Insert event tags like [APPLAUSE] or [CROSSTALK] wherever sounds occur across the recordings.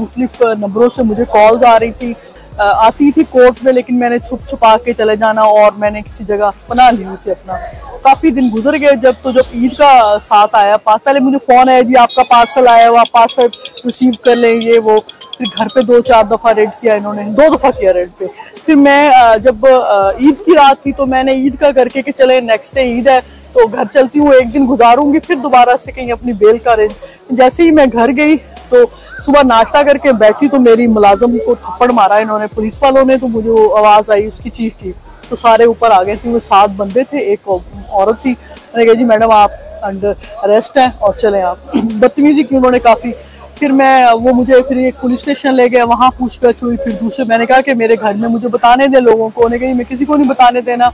मुख्तलिफ़ नंबरों से मुझे कॉल्स आ रही थी। आती थी कोर्ट में, लेकिन मैंने छुप छुपा के चले जाना और मैंने किसी जगह बना ली हुई थी अपना। काफ़ी दिन गुजर गए जब तो जब ईद का साथ आया पास पहले मुझे फ़ोन आया, जी, आपका पार्सल आया हुआ पार्सल रिसीव कर लें ये वो। फिर घर पे दो चार दफ़ा रेड किया इन्होंने, दो दफ़ा किया रेड पे। फिर मैं जब ईद की रात थी तो मैंने ईद का करके कि चले नेक्स्ट डे ईद है तो घर चलती हूँ, एक दिन गुजारूँगी, फिर दोबारा से कहीं अपनी बेल का रेंज जैसे ही मैं घर गई तो सुबह नाश्ता करके बैठी तो मेरी मुलाजम को थप्पड़ मारा इन्होंने। पुलिस वालों ने तो मुझे आवाज़ आई उसकी चीख की। तो सारे ऊपर आ गए थे, वो सात बंदे थे, एक औरत थी। मैंने कहा, जी मैडम, आप अंडर अरेस्ट हैं और चले आप। [CLEARS THROAT] बदतमीजी की उन्होंने काफ़ी फिर मैं, वो मुझे फिर एक पुलिस स्टेशन ले गया वहाँ पूछताछ हुई फिर दूसरे, मैंने कहा कि मेरे घर में मुझे बताने दे लोगों को, उन्हें कही, मैं किसी को नहीं बताने देना।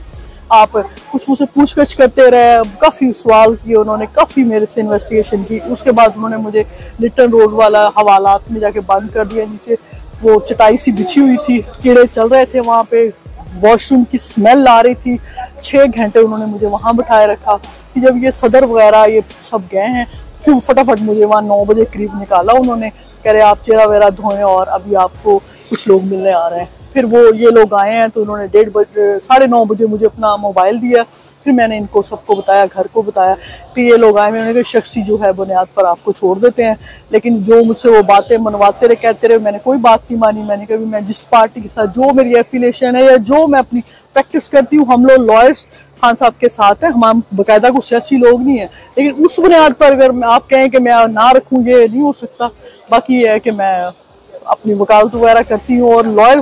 आप कुछ मुझसे पूछगछ करते रहे, काफ़ी सवाल किए उन्होंने, काफ़ी मेरे से इन्वेस्टिगेशन की। उसके बाद उन्होंने मुझे लिटन रोड वाला हवालात में जाके बंद कर दिया, नीचे वो चटाई सी बिछी हुई थी, कीड़े चल रहे थे वहाँ पे वॉशरूम की स्मेल आ रही थी। छः घंटे उन्होंने मुझे वहाँ बिठाए रखा कि जब ये सदर वगैरह ये सब गए हैं फटाफट मुझे वहाँ नौ बजे करीब निकाला उन्होंने। कह रहे, आप चेहरा वेरा धोएँ और अभी आपको कुछ लोग मिलने आ रहे हैं। फिर वो ये लोग आए हैं तो उन्होंने डेढ़ बजे, साढ़े नौ बजे मुझे अपना मोबाइल दिया। फिर मैंने इनको सबको बताया, घर को बताया कि ये लोग आए मैंने कहा, शख्सी जो है बुनियाद पर आपको छोड़ देते हैं। लेकिन जो मुझसे वो बातें मनवाते रहे, कहते रहे, मैंने कोई बात नहीं मानी। मैंने कभी मैं जिस पार्टी के साथ, जो मेरी एफिलेशन है या जो मैं अपनी प्रैक्टिस करती हूँ, हम लोग लॉयर्स खान साहब के साथ हैं। हम बाकायदा को सियासी लोग नहीं है। लेकिन उस बुनियाद पर अगर आप कहें कि मैं ना रखूँ, ये नहीं हो सकता। बाकी ये है कि मैं अपनी वकालत वगैरह करती हूँ और लॉयर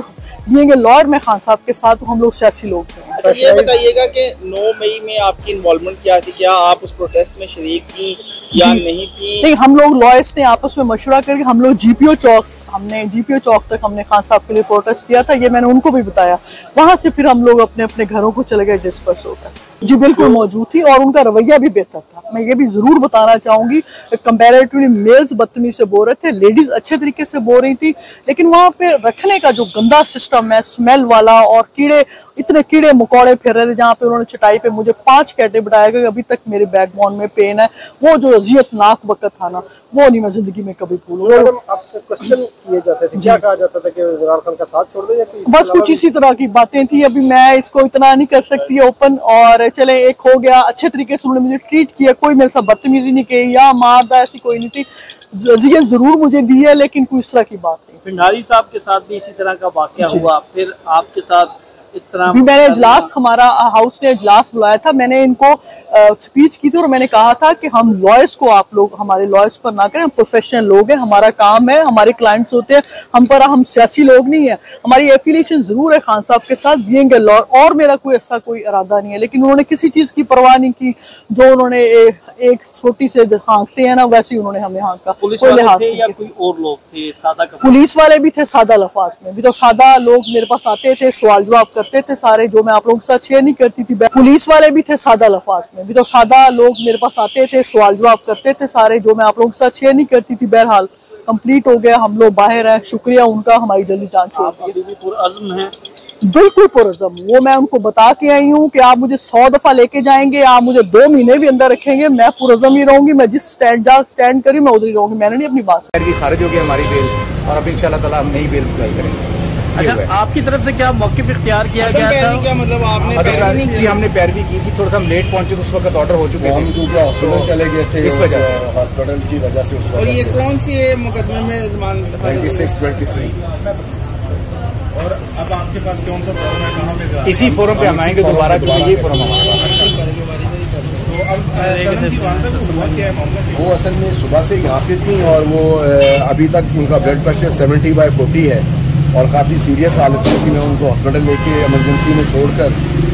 बीएँगे लॉयर में खान साहब के साथ हम लोग सियासी लोग थे अच्छा ये बताइएगा कि 9 मई में आपकी इन्वॉल्वमेंट क्या थी? क्या आप उस प्रोटेस्ट में शरीक थी या नहीं थी? नहीं हम लोग लॉयर्स ने आपस में मशवरा करके हम लोग जीपीओ चौक हमने जीपीओ चौक तक हमने खान साहब के लिए प्रोटेस्ट किया था ये मैंने उनको भी बताया। वहाँ से फिर हम लोग अपने अपने घरों को चले गए डिस्पर्स होकर। जी बिल्कुल मौजूद थी और उनका रवैया भी बेहतर था। मैं ये भी ज़रूर बताना चाहूँगी कंपेरेटिवली मेल्स बदतमीज से बोल रहे थे लेडीज़ अच्छे तरीके से बोल रही थी लेकिन वहाँ पे रखने का जो गंदा सिस्टम है स्मेल वाला और कीड़े इतने कीड़े मकोड़े फिर रहे थे जहाँ पे उन्होंने चटाई पे मुझे पाँच कैटे बिठाया गया अभी तक मेरे बैकबोन में पेन है। वो जो अजियतनाक वक्त था ना वो नहीं मैं ज़िंदगी में कभी भूलूँगा। क्वेश्चन किए जाते थे? क्या कहा जाता था कि इमरान खान का साथ छोड़ दो या बस कुछ इसी तरह की बातें थी। अभी मैं इसको इतना नहीं कर सकती ओपन और चले एक हो गया अच्छे तरीके से उन्होंने मुझे ट्रीट किया। कोई मेरे साथ बदतमीजी नहीं की या मारदा ऐसी कोई नहीं थी। जी ज़रूर मुझे दी है लेकिन कुछ इस तरह की बात नहीं। पिंडारी साहब के साथ भी इसी तरह का वाक्य हुआ। फिर आपके साथ इस तरह मैंने इजलास हमारा हाउस ने इजलास बुलाया था मैंने इनको स्पीच की थी और मैंने कहा था कि हम लॉयर्स को आप लोग हमारे लॉयर्स पर ना करें हम प्रोफेशनल लोग हैं हमारा काम है हमारे क्लाइंट्स होते हैं हम पर हम सियासी लोग नहीं है। हमारी एफिलेशन ज़रूर है खान साहब के साथ बीएँगे लॉयर और मेरा कोई ऐसा कोई इरादा नहीं है। लेकिन उन्होंने किसी चीज़ की परवाह नहीं की जो उन्होंने एक छोटी से हाँकते हैं ना वैसे ही उन्होंने हमें हाँका। कोई लिहाज सादा पुलिस वाले भी थे सादा लफाज में। भी तो सादा लोग मेरे पास आते थे सवाल जवाब करते थे सारे जो मैं आप लोगों के साथ शेयर नहीं करती थी। पुलिस वाले भी थे सादा लफाज में। भी तो सादा लोग मेरे पास आते थे सवाल जवाब करते थे सारे जो मैं आप लोगों के साथ शेयर नहीं करती थी। बहरहाल कंप्लीट हो गया हम लोग बाहर हैं। शुक्रिया उनका हमारी जल्दी जान छोड़ है। बिल्कुल पुरजम वो मैं उनको बता के आई हूँ कि आप मुझे सौ दफ़ा लेके जाएँगे आप मुझे दो महीने भी अंदर रखेंगे मैं पुरजम ही रहूँगी मैं जिस स्टैंड जा स्टैंड करी मैं उधर ही रहूँगी। मैंने नहीं अपनी बात खारिज होगी हमारी बेल और अब इंशाल्लाह हम नई बेल अप्लाई करेंगे। अच्छा आपकी तरफ़ से क्या मौके इख्तियार किया गया था? क्या मतलब आपने जी हमने पैरवी की थी थोड़ा सा हम लेट पहुँचे तो उस वक्त ऑर्डर हो चुके हम क्योंकि हॉस्पिटल तो चले गए थे इस वजह से। हॉस्पिटल की वजह से और ये कौन सी मुकदमे में ट्वेंटी सिक्स ट्वेंटी थ्री और अब आपके पास कौन सा फॉर्म है? कहाँ पे इसी फोरम पे हम आएँगे दोबारा क्योंकि यही फोरम वो असल में सुबह से यहाँ पे थी और वो अभी तक उनका blood pressure seventy by forty है। और काफ़ी सीरियस हालत थी कि मैं उनको हॉस्पिटल लेके इमरजेंसी में छोड़कर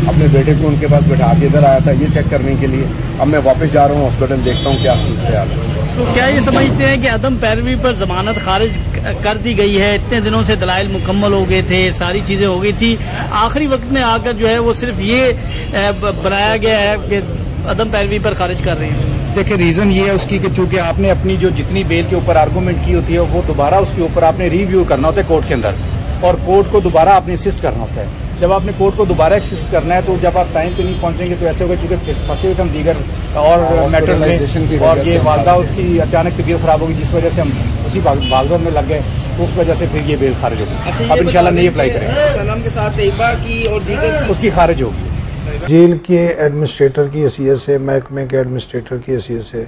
अपने बेटे को उनके पास बैठा के इधर आया था ये चेक करने के लिए। अब मैं वापस जा रहा हूँ हॉस्पिटल देखता हूँ क्या सूरत हाल है तो क्या ये समझते हैं कि अदम पैरवी पर जमानत खारिज कर दी गई है? इतने दिनों से दलाइल मुकम्मल हो गए थे सारी चीज़ें हो गई थी। आखिरी वक्त में आकर जो है वो सिर्फ़ ये बनाया गया है कि अदम पैरवी पर खारिज कर रहे हैं। देखिए रीज़न ये है उसकी कि चूँकि आपने अपनी जो जितनी बेल के ऊपर आर्गूमेंट की होती है वो दोबारा उसके ऊपर आपने रिव्यू करना होता है कोर्ट के अंदर। और कोर्ट को दोबारा आपने असिस्ट करना होता है। जब आपने कोर्ट को दोबारा असिस्ट करना है तो जब आप टाइम पे नहीं पहुँचेंगे तो ऐसे होगा चूँकि फंसे हुए हम दीगर और मैटर्स में और ये वालदा उसकी अचानक तबीयत खराब होगी जिस वजह से हम उसी भागदौड़ में लग गए तो उस वजह से फिर ये बेल खारिज होगी। अच्छा, अब इंशाल्लाह नहीं अप्लाई करेंगे। सलाम के साथ तयबा की और दीगर उसकी खारिज होगी। जेल के एडमिनिस्ट्रेटर की हैसियत से महकमे के एडमिनिस्ट्रेटर की हैसियत से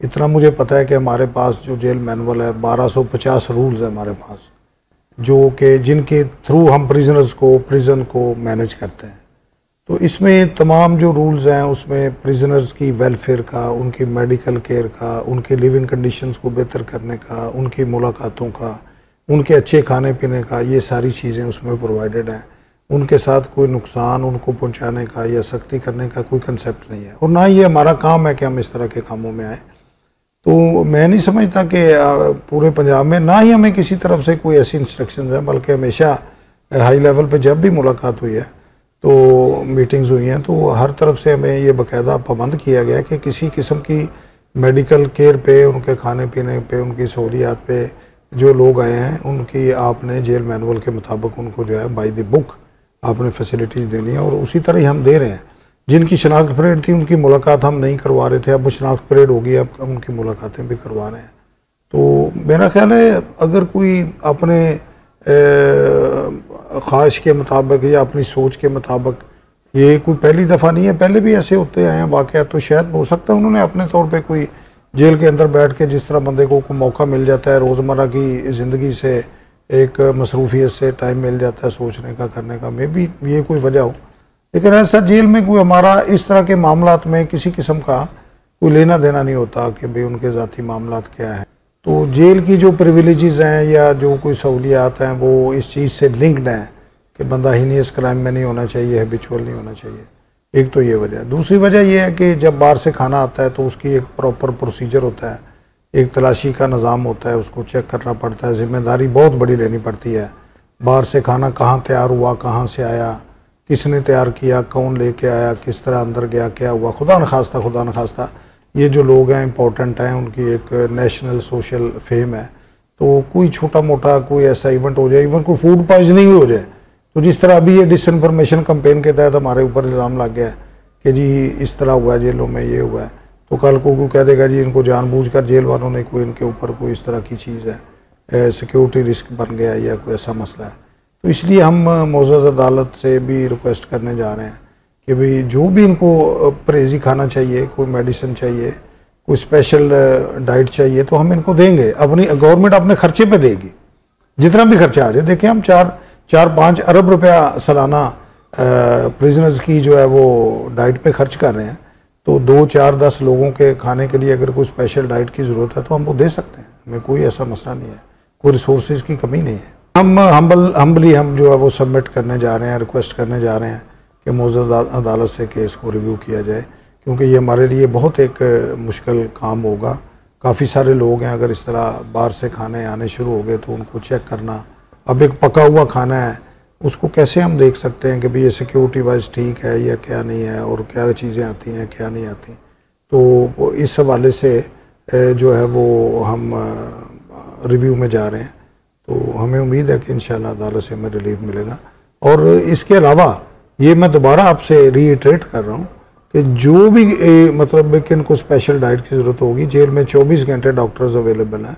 इतना मुझे पता है कि हमारे पास जो जेल मैनुअल है 1250 रूल्स है हमारे पास। जो कि जिनके थ्रू हम प्रिजनर्स को प्रिजन को मैनेज करते हैं। तो इसमें तमाम जो रूल्स हैं, उसमें प्रिजनर्स की वेलफेयर का, उनकी मेडिकल केयर का, उनके लिविंग कंडीशंस को बेहतर करने का, उनकी मुलाकातों का, उनके अच्छे खाने पीने का, ये सारी चीज़ें उसमें प्रोवाइडेड हैं। उनके साथ कोई नुकसान उनको पहुँचाने का या सख्ती करने का कोई कंसेप्ट नहीं है। और ना ये हमारा काम है कि हम इस तरह के कामों में आए। तो मैं नहीं समझता कि पूरे पंजाब में ना ही हमें किसी तरफ़ से कोई ऐसी इंस्ट्रक्शन है, बल्कि हमेशा हाई लेवल पे जब भी मुलाकात हुई है तो मीटिंग्स हुई हैं तो हर तरफ़ से हमें ये बाकायदा पाबंद किया गया कि किसी किस्म की मेडिकल केयर पे, उनके खाने पीने पे, उनकी सहूलियात पे जो लोग आए हैं, उनकी आपने जेल मैनुअल के मुताबिक उनको जो है बाई द बुक आपने फैसिलिटीज़ देनी है और उसी तरह ही हम दे रहे हैं। जिनकी शनाख्त परेड थी, उनकी मुलाकात हम नहीं करवा रहे थे। अब शनाख्त परेड होगी, अब उनकी मुलाकातें भी करवा रहे हैं। तो मेरा ख्याल है, अगर कोई अपने ख्वाहिश के मुताबिक या अपनी सोच के मुताबिक ये कोई पहली दफ़ा नहीं है, पहले भी ऐसे होते आए हैं वाक़ तो शायद हो सकता है उन्होंने अपने तौर पे कोई जेल के अंदर बैठ के जिस तरह बंदे को कोई मौका मिल जाता है, रोज़मर्रा की ज़िंदगी से एक मसरूफियत से टाइम मिल जाता है सोचने का, करने का। मे भी ये कोई वजह हो। लेकिन ऐसा जेल में कोई हमारा इस तरह के मामला में किसी किस्म का कोई लेना देना नहीं होता कि भाई उनके ज़ाती मामला क्या है। तो जेल की जो प्रिविलेजेस हैं या जो कोई सहूलियात हैं, वो इस चीज़ से लिंक्ड हैं कि बंदा हीनियस क्राइम में नहीं होना चाहिए हैबिचुअल नहीं होना चाहिए। एक तो ये वजह दूसरी वजह यह है कि जब बाहर से खाना आता है तो उसकी एक प्रॉपर प्रोसीजर होता है। एक तलाशी का निज़ाम होता है, उसको चेक करना पड़ता है। ज़िम्मेदारी बहुत बड़ी लेनी पड़ती है। बाहर से खाना कहाँ तैयार हुआ, कहाँ से आया किसने तैयार किया, कौन लेके आया, किस तरह अंदर गया, क्या हुआ, खुदा न खास्ता, खुदा न खास्ता। ये जो लोग हैं इंपॉर्टेंट हैं, उनकी एक नेशनल सोशल फेम है। तो कोई छोटा मोटा कोई ऐसा इवेंट हो जाए इवन कोई फ़ूड पॉइजनिंग हो जाए तो जिस तरह अभी ये डिसइंफॉर्मेशन कंपेन के तहत हमारे ऊपर इल्ज़ाम लग गया है कि जी, इस तरह हुआ है, जेलों में ये हुआ है तो कल को कोई कह देगा, जी, इनको जानबूझकर जेल वालों ने कोई, इनके ऊपर कोई इस तरह की चीज़ है सिक्योरिटी रिस्क बन गया या कोई ऐसा मसला है। तो इसलिए हम मोजज़ अदालत से भी रिक्वेस्ट करने जा रहे हैं कि भाई जो भी इनको परहेजी खाना चाहिए, कोई मेडिसिन चाहिए, कोई स्पेशल डाइट चाहिए तो हम इनको देंगे। अपनी गवर्नमेंट अपने खर्चे पे देगी। जितना भी खर्चा आ जाए, देखिए हम चार चार, पाँच अरब रुपया सालाना प्रिजनर्स की जो है वो डाइट पे खर्च कर रहे हैं। तो दो, चार, दस लोगों के खाने के लिए अगर कोई स्पेशल डाइट की ज़रूरत है तो हम वो दे सकते हैं। हमें कोई ऐसा मसला नहीं है। कोई रिसोर्स की कमी नहीं है। हम हम्बल हम्बली हम जो है वो सबमिट करने जा रहे हैं रिक्वेस्ट करने जा रहे हैं कि मौजूद अदालत से केस को रिव्यू किया जाए, क्योंकि ये हमारे लिए बहुत एक मुश्किल काम होगा। काफ़ी सारे लोग हैं, अगर इस तरह बाहर से खाने आने शुरू हो गए तो उनको चेक करना। अब एक पका हुआ खाना है, उसको कैसे हम देख सकते हैं कि भाई ये सिक्योरिटी वाइज ठीक है या क्या नहीं है और क्या चीज़ें आती हैं, क्या नहीं आती? तो इस हवाले से जो है वो हम रिव्यू में जा रहे हैं। तो हमें उम्मीद है कि इन अदालत से हमें रिलीफ मिलेगा। और इसके अलावा ये मैं दोबारा आपसे रीट्रेट कर रहा हूँ कि जो भी ए, मतलब कि इनको स्पेशल डाइट की ज़रूरत होगी जेल में 24 घंटे डॉक्टर्स अवेलेबल हैं।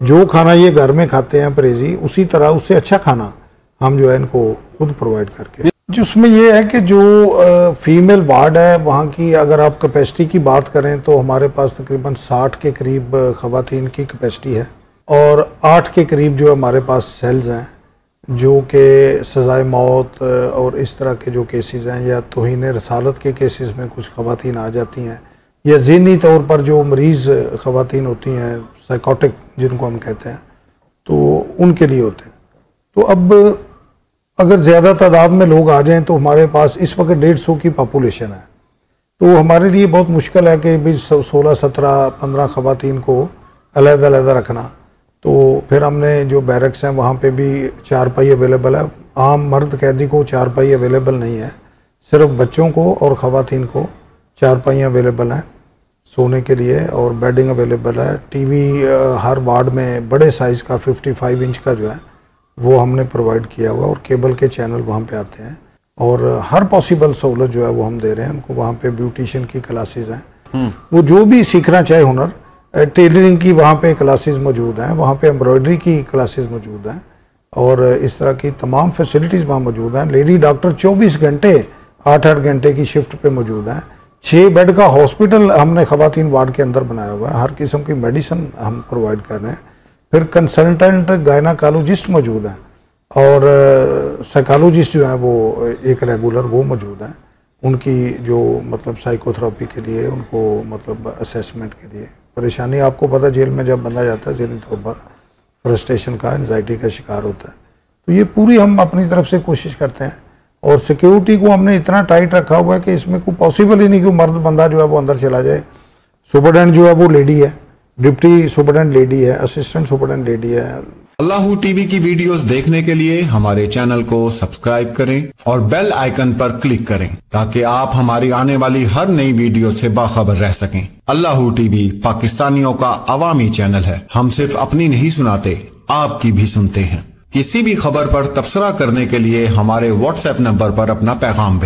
जो खाना ये घर में खाते हैं परहेजी उसी तरह उससे अच्छा खाना हम जो है इनको खुद प्रोवाइड करके। जिसमें ये है कि जो फीमेल वार्ड है वहाँ की अगर आप कैपेसिटी की बात करें तो हमारे पास तकरीबन 60 के करीब खातन की कैपेसिटी है। और आठ के करीब जो हमारे पास सेल्स हैं, जो कि सज़ाए मौत और इस तरह के जो केसेस हैं, या तोहन रसालत के केसेस में कुछ खातन आ जाती हैं, या जहनी तौर पर जो मरीज़ खातन होती हैं साइकोटिक जिनको हम कहते हैं तो उनके लिए होते हैं। तो अब अगर ज़्यादा तादाद में लोग आ जाएँ तो हमारे पास इस वक्त डेढ़ सौ की पॉपुलेशन है। तो हमारे लिए बहुत मुश्किल है कि भाई सोलह, सत्रह, पंद्रह खवतिन को अलहदा रखना। तो फिर हमने जो बैरक्स हैं वहाँ पे भी चार पाई अवेलेबल है। आम मर्द कैदी को चार पाई अवेलेबल नहीं है। सिर्फ़ बच्चों को और ख़वान को चार पाई अवेलेबल हैं सोने के लिए और बेडिंग अवेलेबल है। टीवी हर वार्ड में बड़े साइज़ का 55 इंच का जो है वो हमने प्रोवाइड किया हुआ और केबल के चैनल वहाँ पे आते हैं। और हर पॉसिबल सहूलत जो है वो हम दे रहे हैं। उनको वहाँ पे ब्यूटिशियन की क्लासेस हैं। हम्म। वो जो भी सीखना चाहे हुनर टेलरिंग की वहाँ पे क्लासेस मौजूद हैं, वहाँ पे एम्ब्रॉयडरी की क्लासेस मौजूद हैं और इस तरह की तमाम फैसिलिटीज़ वहाँ मौजूद हैं। लेडी डॉक्टर 24 घंटे, आठ आठ घंटे की शिफ्ट पे मौजूद हैं। छः बेड का हॉस्पिटल हमने खवातीन वार्ड के अंदर बनाया हुआ है। हर किस्म की मेडिसिन हम प्रोवाइड कर रहे हैं। फिर कंसल्टेंट गायनाकोलॉजिस्ट मौजूद हैं और साइकोलॉजिस्ट जो हैं वो एक रेगुलर वो मौजूद हैं। उनकी जो मतलब साइकोथेरापी के लिए, उनको मतलब असेसमेंट के लिए। परेशानी आपको पता, जेल में जब बंदा जाता है, जेल तौर पर फ्रस्ट्रेशन का एनजाइटी का शिकार होता है। तो ये पूरी हम अपनी तरफ़ से कोशिश करते हैं। और सिक्योरिटी को हमने इतना टाइट रखा हुआ है कि इसमें कोई पॉसिबल ही नहीं कि मर्द बंदा जो है वो अंदर चला जाए। सुपरडेंट जो है वो लेडी है। डिप्टी सुपरडेंट लेडी है असिस्टेंट सुपरडेंट लेडी है अल्लाह टीवी की वीडियोस देखने के लिए हमारे चैनल को सब्सक्राइब करें और बेल आइकन पर क्लिक करें ताकि आप हमारी आने वाली हर नई वीडियो से बाखबर रह सकें। अल्लाह टीवी पाकिस्तानियों का अवामी चैनल है। हम सिर्फ़ अपनी नहीं सुनाते, आपकी भी सुनते हैं। किसी भी खबर पर तबसरा करने के लिए हमारे व्हाट्सएप नंबर पर अपना पैगाम